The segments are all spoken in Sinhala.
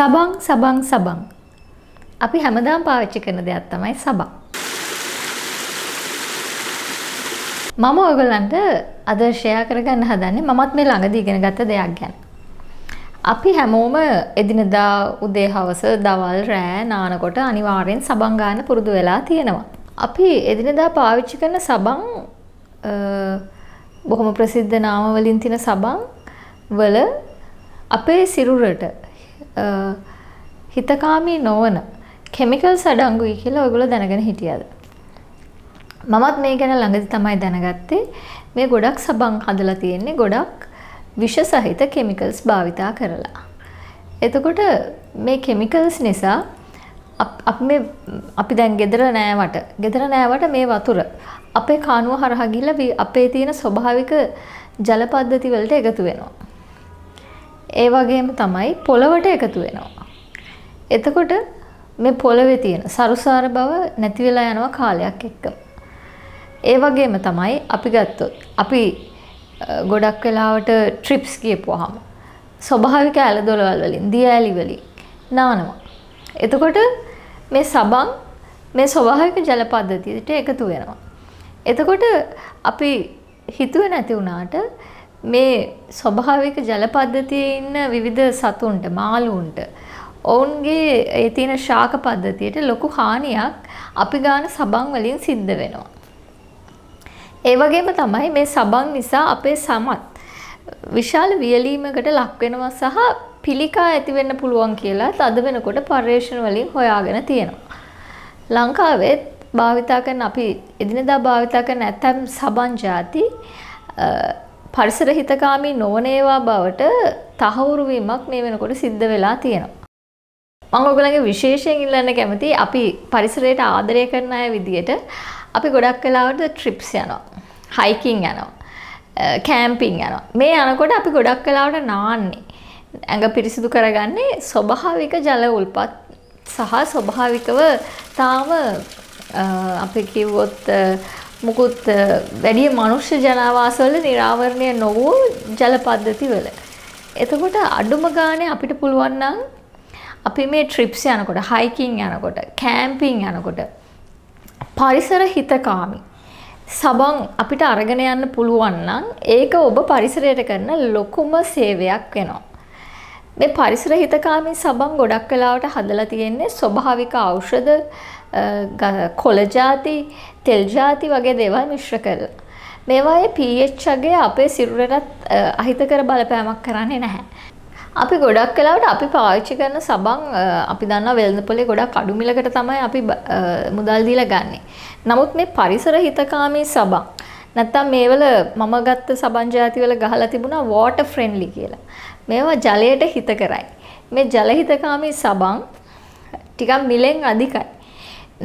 සබං සබං සබං. අපි හැමදාම පාවිච්චි කරන දෙයක් තමයි සබං. මම ඔයගලන්ට අද ෂෙයා කරගන්න හදන්නේ මමත් මේ ළඟදී ඉගෙන ගත්ත දෙයක් ගැන. අපි හැමෝම එදිනදා උදේ හවස දවල් රෑ නානකොට අනිවාර්යෙන් සබන් ගන්න පුරුදු වෙලා තියෙනවා. අපි එදිනදා පාවිච්චි කරන සබන් බොහොම ප්‍රසිද්ධ නාම වලින් තියෙන සබන් වල අපේ සිරුරට හිතකාමී නොවන කෙමිකල්ස් අඩංගුයි කියලා ඔයගොල්ලෝ දැනගෙන හිටියද? මමත් මේ ගැන ළඟදි තමයි දැනගත්තේ. මේ ගොඩක් සබන් හදලා තියෙන්නේ ගොඩක් විෂ සහිත කෙමිකල්ස් භාවිතා කරලා. එතකොට මේ කෙමිකල්ස් නිසා අපි දැන් ගෙදර නෑවට ගෙදර නෑවට මේ වතුර අපේ කානුව හරහා ගිහිල්ලා අපේ තියෙන ස්වභාවික ජල පද්ධති වලට එකතු වෙනවා. ඒ වගේම තමයි පොළවට එකතු වෙනවා. එතකොට මේ පොළවේ තියෙන සරුසාර බව නැති වෙලා යනවා කාලයක් එක්කම. ඒ වගේම තමයි අපි ගත්තොත් අපි ගොඩක් වෙලාවට ට්‍රිප්ස් ගියපුවාම ස්වභාවික ඇලදොලවල් වලින් දියඇලි වලින් නානවා. එතකොට මේ සබන් මේ ස්වභාවික ජල පද්ධතියට එකතු වෙනවා. එතකොට අපි හිතුවේ නැති වුණාට මේ ස්වභාවික ජල පද්ධතියේ ඉන්න විවිධ සතුන්ට මාළුන්ට ඔවුන්ගේ ඒ තියෙන ශාක පද්ධතියට ලොකු හානියක් අපි ගන්න සබන් වලින් සිද්ධ වෙනවා. ඒ වගේම තමයි මේ සබන් නිසා අපේ සමත් විශාල වියලීමකට ලක් වෙනවා සහ පිළිකා ඇති වෙන්න පුළුවන් කියලා තද වෙනකොට පර්යේෂණ වලින් හොයාගෙන තියෙනවා. ලංකාවෙත් භාවිතා කරන අපි එදිනෙදා භාවිතා කරන ඇතම් සබන් ಜಾති පරිසර හිතකාමී නොවන ඒවා බවට තහවුරු වීමක් මේ වෙනකොට සිද්ධ වෙලා තියෙනවා. මම ඔයගලගේ විශේෂයෙන් ඉල්ලන්න කැමති අපි පරිසරයට ආදරය කරන අය විදියට අපි ගොඩක් වෙලාවට ට්‍රිප්ස් යනවා. හයිකින් යනවා. කෑම්පින් යනවා. මේ යනකොට අපි ගොඩක් වෙලාවට නාන්නේ. ඇඟ පිරිසිදු කරගන්නේ ස්වභාවික ජල උල්පත් සහ ස්වභාවිකව තාම අපි කිව්වොත් මුකුත් වැඩිය මනුෂ්‍ය ජනාවාසවල නිරාවරණය නොවූ ජල පද්ධතිවල. එතකොට අඩුම ගානේ අපිට පුළුවන් නම් අපි මේ ට්‍රිප්ස් යනකොට, හයිකින් යනකොට, කෑම්පින් යනකොට පරිසර හිතකාමී සබන් අපිට අරගෙන යන්න පුළුවන් නම් ඒක ඔබ පරිසරයට කරන ලොකුම සේවයක් වෙනවා. මේ පරිසර හිතකාමී සබන් ගොඩක් වෙලාවට හදලා තියෙන්නේ ස්වභාවික ඖෂධ කොළ ಜಾති, තෙල් ಜಾති වගේ දේවල් මිශ්‍ර කරලා. මේවායේ pH අගය අපේ සිරුරටත් අහිතකර බලපෑමක් කරන්නේ නැහැ. අපි ගොඩක් වෙලාවට අපි පාවිච්චි කරන සබන් අපි දන්නා වෙළඳපොලේ ගොඩක් අඩු මිලකට තමයි අපි මුදල් දීලා ගන්නෙ. නමුත් මේ පරිසර හිතකාමී සබන් නැත්තම් මේවල මම ගත්ත සබන් ಜಾතිවල ගහලා තිබුණා water friendly කියලා. මේවා ජලයට හිත කරයි. මේ ජල හිතකාමී සබන් ටිකක් මිලෙන් අධිකයි.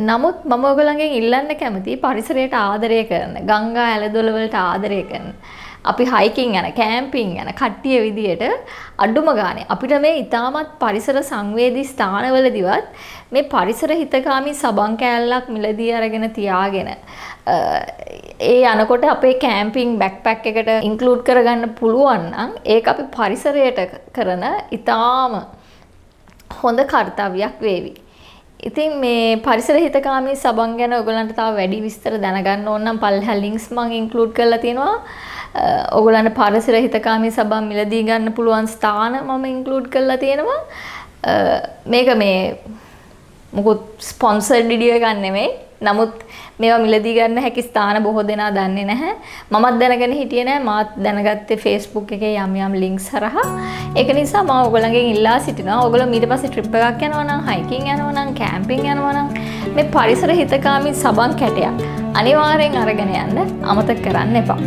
නමුත් මම ඔයගොල්ලන්ගෙන් ඉල්ලන්න කැමති පරිසරයට ආදරය කරන, ගංගා ඇලදොල වලට ආදරය කරන, අපි හයිකින් යන, කෑම්පින් යන කට්ටිය විදියට අඩුම ගානේ අපිට මේ ඊටමත් පරිසර සංවේදී ස්ථානවලදීවත් මේ පරිසර හිතකාමී සබන් කෑල්ලක් මිලදී අරගෙන තියාගෙන ඒ යනකොට අපේ කෑම්පින් බැක්පැක් එකට ඉන්ක්ලූඩ් කරගන්න පුළුවන් නම් ඒක අපි පරිසරයට කරන ඊටාම හොඳ කාර්යයක් වේවි. ඉතින් මේ පරිසර හිතකාමී සබන් ගැන ඔයගලන්ට තව වැඩි විස්තර දැනගන්න ඕන නම් පල්ලෙහා ලින්ක්ස් මම ඉන්ක්ලූඩ් කරලා තියෙනවා. ඔයගලන්ට පරිසර හිතකාමී සබන් මිලදී ගන්න පුළුවන් ස්ථාන මම ඉන්ක්ලූඩ් කරලා තියෙනවා. මේක මේ මොකුත් ස්පොන්සර්ඩ් වීඩියෝ එකක් නෙමෙයි. නමුත් මේවා මිලදී ගන්න හැකි ස්ථාන බොහෝ දෙනා දන්නේ නැහැ. මමත් දැනගෙන හිටියේ නැහැ. මාත් දැනගත්තේ Facebook එකේ යම් යම් links හරහා. ඒක නිසා මම ඔයගොල්ලන්ගෙන් ඉල්ලා සිටිනවා. ඔයගොල්ලෝ ඊට පස්සේ trip එකක් යනවා නම්, hiking යනවා නම්, camping යනවා නම් මේ පරිසර හිතකාමී සබන් කැටයක් අනිවාර්යෙන් අරගෙන යන්න අමතක කරන්න එපා.